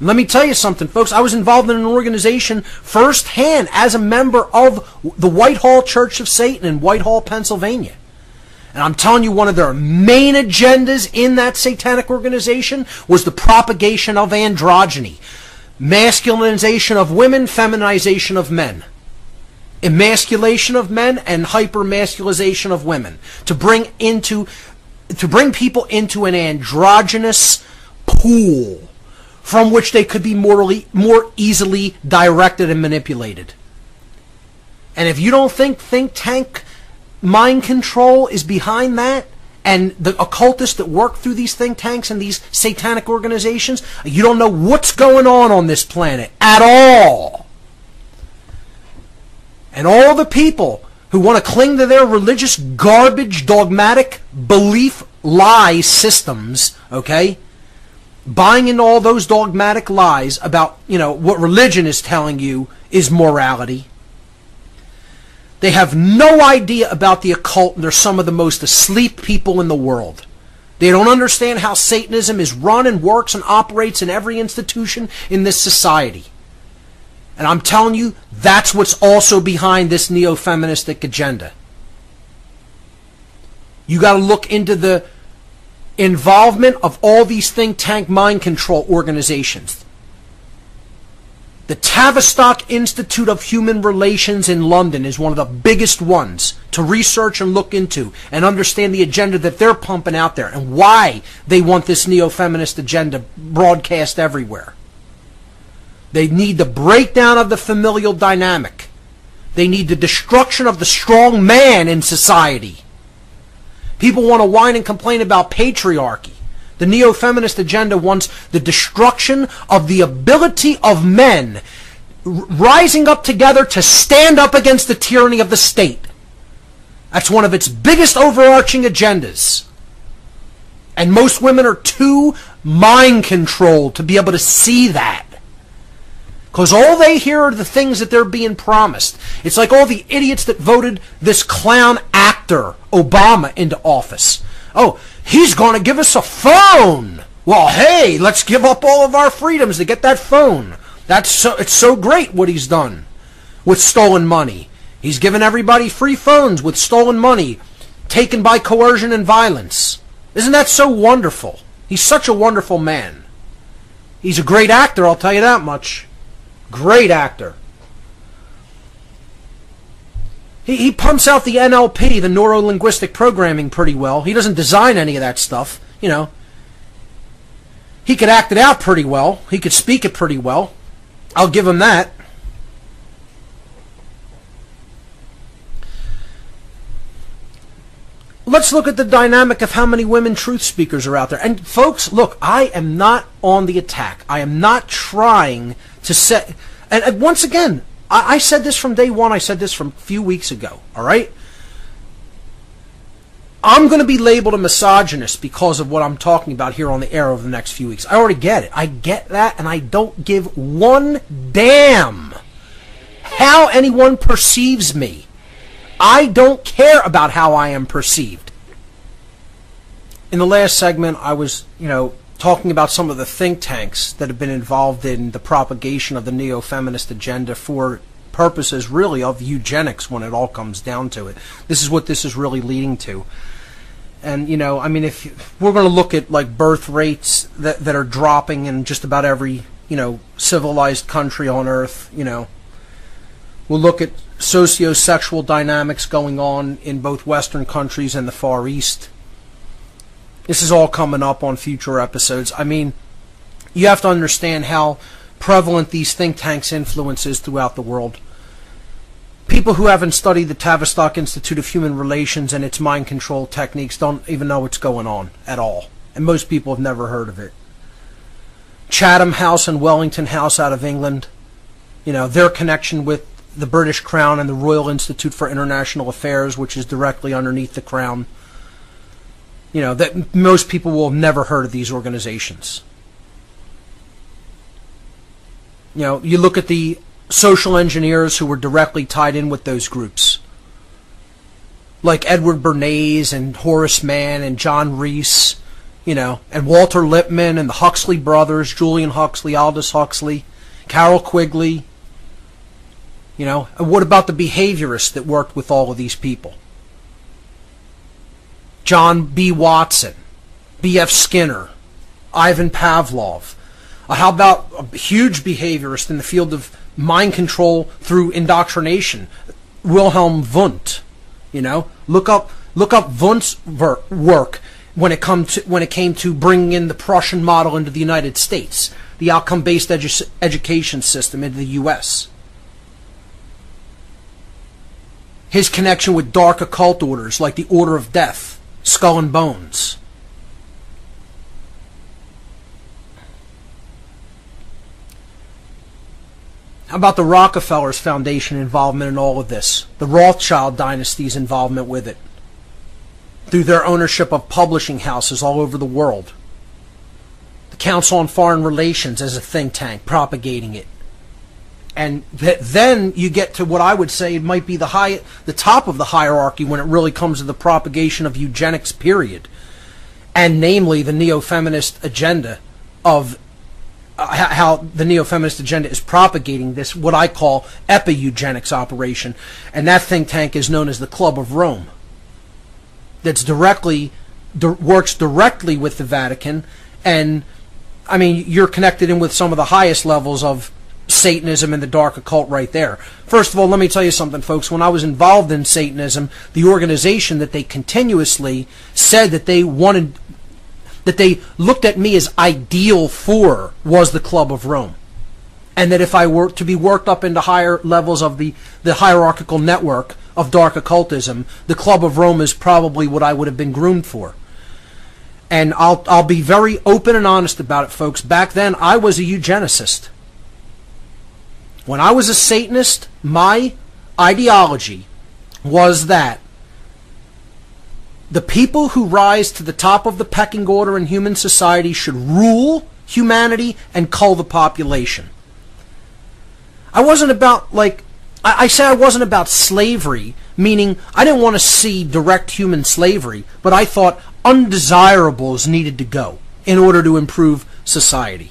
Let me tell you something, folks. I was involved in an organization firsthand as a member of the Whitehall Church of Satan in Whitehall, Pennsylvania. And I'm telling you, one of their main agendas in that satanic organization was the propagation of androgyny. Masculinization of women, feminization of men. Emasculation of men and hypermasculization of women. To bring into, to bring people into an androgynous pool from which they could be morally, more easily directed and manipulated. And if you don't think think tank mind control is behind that, and the occultists that work through these think tanks and these satanic organizations, you don't know what's going on on this planet at all. And all the people who want to cling to their religious garbage, dogmatic belief lie systems, okay? Buying into all those dogmatic lies about, you know, what religion is telling you is morality they have no idea about the occult, and they're some of the most asleep people in the world. They don't understand how Satanism is run and works and operates in every institution in this society. And I'm telling you, that's what's also behind this neo feministic agenda. You got to look into the involvement of all these think tank mind control organizations. The Tavistock Institute of Human Relations in London is one of the biggest ones to research and look into and understand the agenda that they're pumping out there and why they want this neo-feminist agenda broadcast everywhere. They need the breakdown of the familial dynamic. They need the destruction of the strong man in society. People want to whine and complain about patriarchy. The neo feminist agenda wants the destruction of the ability of men rising up together to stand up against the tyranny of the state. That's one of its biggest overarching agendas. And most women are too mind controlled to be able to see that. Because all they hear are the things that they're being promised. It's like all the idiots that voted this clown actor, Obama, into office. Oh, he's going to give us a phone. Well, hey, let's give up all of our freedoms to get that phone. That's so it's so great what he's done with stolen money. He's given everybody free phones with stolen money taken by coercion and violence. Isn't that so wonderful? He's such a wonderful man. He's a great actor, I'll tell you that much. Great actor. He, he pumps out the NLP, the neuro linguistic programming, pretty well. He doesn't design any of that stuff, you know. He could act it out pretty well. He could speak it pretty well. I'll give him that. Let's look at the dynamic of how many women truth speakers are out there. And folks, look, I am not on the attack. I am not trying to set. And once again, I, I said this from day one. I said this from a few weeks ago. All right. I'm going to be labeled a misogynist because of what I'm talking about here on the air over the next few weeks. I already get it. I get that, and I don't give one damn how anyone perceives me. I don't care about how I am perceived. In the last segment, I was, you know, talking about some of the think tanks that have been involved in the propagation of the neo feminist agenda for purposes really of eugenics when it all comes down to it. This is what this is really leading to. And you know, I mean, if we're going to look at like birth rates that that are dropping in just about every you know civilized country on earth, you know, we'll look at socio-sexual dynamics going on in both Western countries and the Far East. This is all coming up on future episodes. I mean, you have to understand how prevalent these think tanks' influence is throughout the world. People who haven't studied the Tavistock Institute of Human Relations and its mind control techniques don't even know what's going on at all. And most people have never heard of it. Chatham House and Wellington House out of England, you know, their connection with the British Crown and the Royal Institute for International Affairs, which is directly underneath the Crown you know, that most people will have never heard of these organizations. You know, you look at the social engineers who were directly tied in with those groups, like Edward Bernays and Horace Mann and John Rees, you know, and Walter Lippmann and the Huxley brothers, Julian Huxley, Aldous Huxley, Carroll Quigley. You know, and what about the behaviorists that worked with all of these people? John B. Watson, B.F. Skinner, Ivan Pavlov. Uh, how about a huge behaviorist in the field of mind control through indoctrination, Wilhelm Wundt? You know, look up look up Wundt's work when it come to when it came to bringing in the Prussian model into the United States, the outcome-based edu education system into the U.S. His connection with dark occult orders like the Order of Death, Skull and Bones. How about the Rockefellers Foundation involvement in all of this? The Rothschild dynasty's involvement with it? through their ownership of publishing houses all over the world. The Council on Foreign Relations as a think tank propagating it. And th then you get to what I would say might be the high, the top of the hierarchy when it really comes to the propagation of eugenics, period, and namely the neo-feminist agenda of uh, how the neo-feminist agenda is propagating this what I call epi-eugenics operation, and that think tank is known as the Club of Rome. That's directly di works directly with the Vatican, and I mean you're connected in with some of the highest levels of Satanism and the dark occult right there. First of all, let me tell you something, folks. When I was involved in Satanism, the organization that they continuously said that they wanted, that they looked at me as ideal for was the Club of Rome. And that if I were to be worked up into higher levels of the, the hierarchical network, of dark occultism, the Club of Rome is probably what I would have been groomed for. And I'll, I'll be very open and honest about it, folks. Back then, I was a eugenicist. When I was a Satanist, my ideology was that the people who rise to the top of the pecking order in human society should rule humanity and cull the population. I wasn't about, like, I, I said I wasn't about slavery, meaning I didn't want to see direct human slavery, but I thought undesirables needed to go in order to improve society.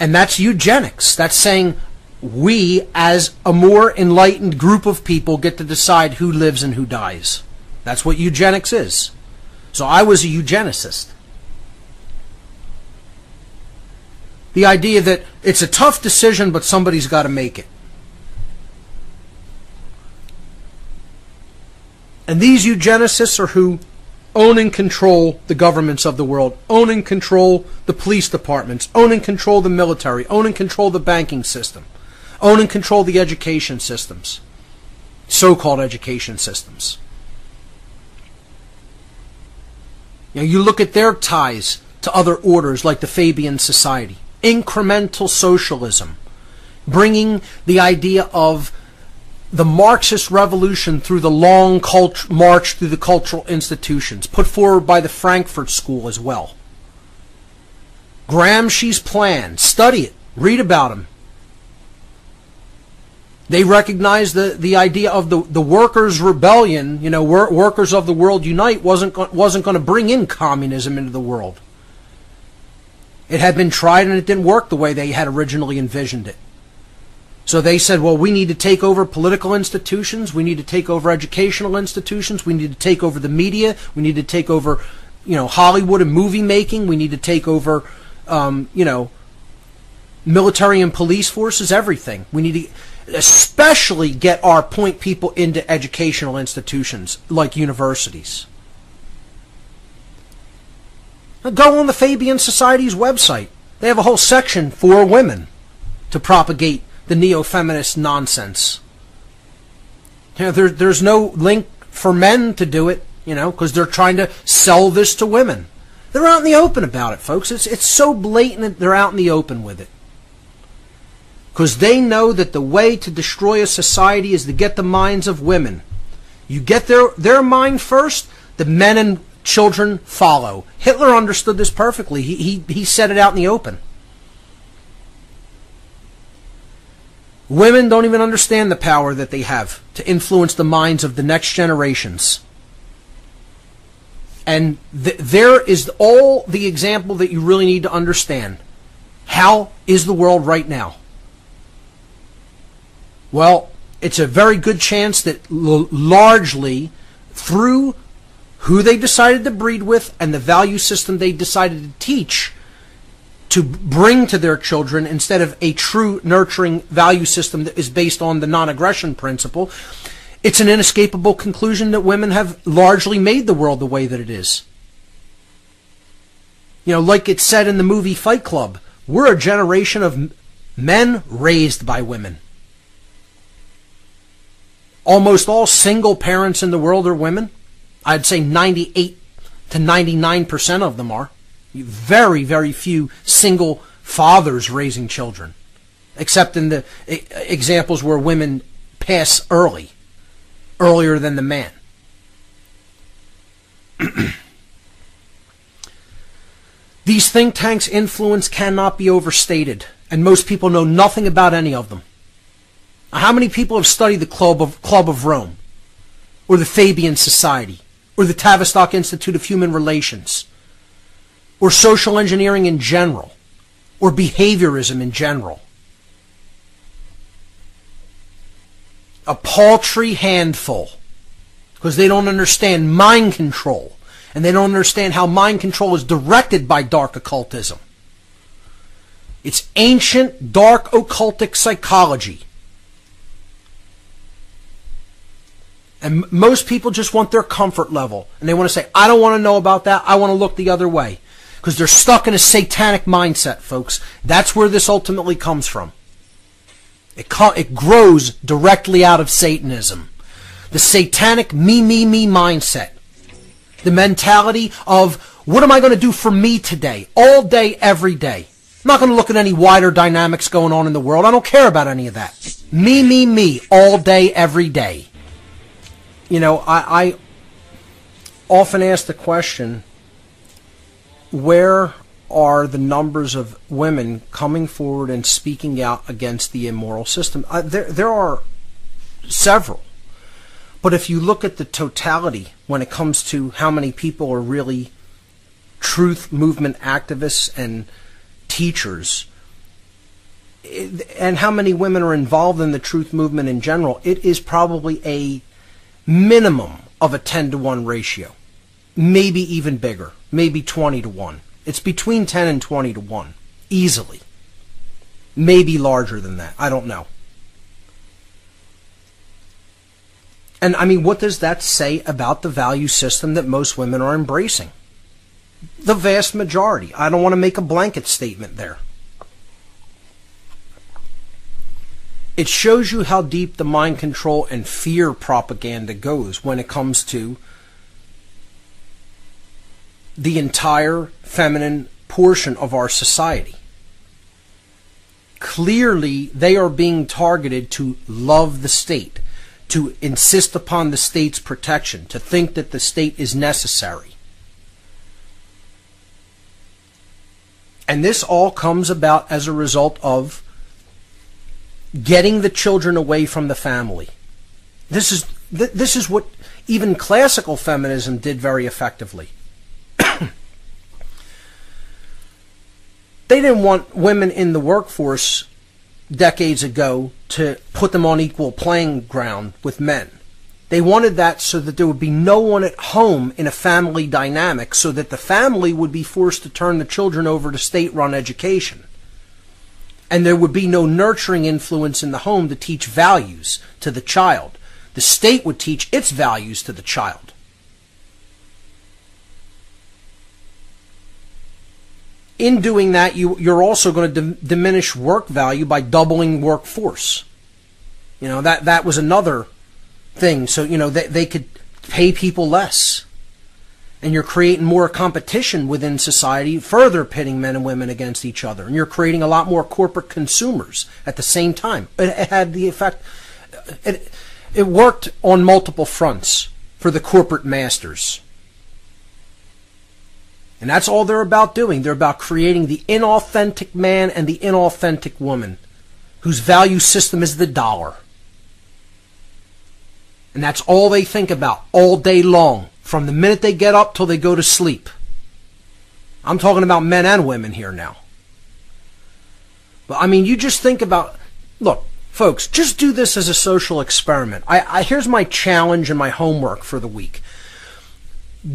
And that's eugenics. That's saying we, as a more enlightened group of people, get to decide who lives and who dies. That's what eugenics is. So I was a eugenicist. the idea that it's a tough decision, but somebody's got to make it. And these eugenicists are who own and control the governments of the world, own and control the police departments, own and control the military, own and control the banking system, own and control the education systems, so-called education systems. Know, you look at their ties to other orders like the Fabian Society incremental socialism, bringing the idea of the Marxist revolution through the long march through the cultural institutions, put forward by the Frankfurt School as well. Gramsci's plan, study it, read about him. They recognize the, the idea of the, the workers' rebellion, you know, wor workers of the world unite, wasn't, wasn't going to bring in communism into the world. It had been tried and it didn't work the way they had originally envisioned it. So they said, well, we need to take over political institutions. We need to take over educational institutions. We need to take over the media. We need to take over, you know, Hollywood and movie making. We need to take over, um, you know, military and police forces, everything. We need to especially get our point people into educational institutions like universities. Go on the Fabian Society's website. They have a whole section for women to propagate the neo-feminist nonsense. You know, there, there's no link for men to do it, you know, because they're trying to sell this to women. They're out in the open about it, folks. It's, it's so blatant they're out in the open with it. Because they know that the way to destroy a society is to get the minds of women. You get their, their mind first, the men and children follow. Hitler understood this perfectly. He, he, he said it out in the open. Women don't even understand the power that they have to influence the minds of the next generations. And th- there is all the example that you really need to understand. How is the world right now? Well, it's a very good chance that largely through who they decided to breed with and the value system they decided to teach to bring to their children instead of a true nurturing value system that is based on the non-aggression principle, it's an inescapable conclusion that women have largely made the world the way that it is. You know, like it's said in the movie Fight Club, we're a generation of men raised by women. Almost all single parents in the world are women. I'd say 98 to 99% of them are. Very, very few single fathers raising children, except in the examples where women pass early, earlier than the man. These think tanks' influence cannot be overstated, and most people know nothing about any of them. How many people have studied the Club of, Club of Rome, or the Fabian Society, or the Tavistock Institute of Human Relations, or social engineering in general, or behaviorism in general? A paltry handful, because they don't understand mind control, and they don't understand how mind control is directed by dark occultism. It's ancient, dark, occultic psychology And most people just want their comfort level. And they want to say, I don't want to know about that. I want to look the other way. Because they're stuck in a satanic mindset, folks. That's where this ultimately comes from. It, co- it grows directly out of Satanism. The satanic me, me, me mindset. The mentality of, what am I going to do for me today? All day, every day. I'm not going to look at any wider dynamics going on in the world. I don't care about any of that. Me, me, me, all day, every day you know, I, I often ask the question where are the numbers of women coming forward and speaking out against the immoral system? Uh, there, there are several. But if you look at the totality when it comes to how many people are really truth movement activists and teachers, and how many women are involved in the truth movement in general, it is probably a minimum of a 10 to 1 ratio. Maybe even bigger. Maybe 20 to 1. It's between 10 and 20 to 1. Easily. Maybe larger than that. I don't know. And I mean, what does that say about the value system that most women are embracing? The vast majority. I don't want to make a blanket statement there. it shows you how deep the mind control and fear propaganda goes when it comes to the entire feminine portion of our society. Clearly, they are being targeted to love the state, to insist upon the state's protection, to think that the state is necessary. And this all comes about as a result of getting the children away from the family. This is th- this is what even classical feminism did very effectively. they didn't want women in the workforce decades ago to put them on equal playing ground with men. They wanted that so that there would be no one at home in a family dynamic so that the family would be forced to turn the children over to state run education and there would be no nurturing influence in the home to teach values to the child. The state would teach its values to the child. In doing that, you, you're also going to diminish work value by doubling workforce. You know, that, that was another thing. So, you know, they, they could pay people less and you're creating more competition within society, further pitting men and women against each other, and you're creating a lot more corporate consumers at the same time. It, it had the effect. It, it worked on multiple fronts for the corporate masters. And that's all they're about doing. They're about creating the inauthentic man and the inauthentic woman whose value system is the dollar. And that's all they think about all day long from the minute they get up till they go to sleep. I'm talking about men and women here now. But I mean, you just think about, look, folks, just do this as a social experiment. I, I here's my challenge and my homework for the week.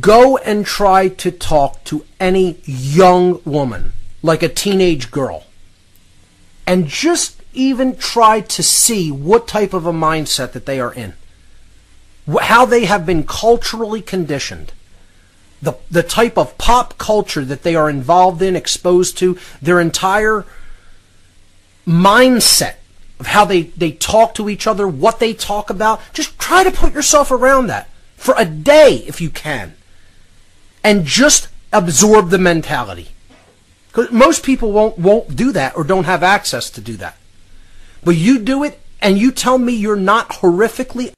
Go and try to talk to any young woman, like a teenage girl, and just even try to see what type of a mindset that they are in, how they have been culturally conditioned. The the type of pop culture that they are involved in, exposed to, their entire mindset of how they, they talk to each other, what they talk about. Just try to put yourself around that for a day if you can. And just absorb the mentality. Because most people won't won't do that or don't have access to do that. But you do it and you tell me you're not horrifically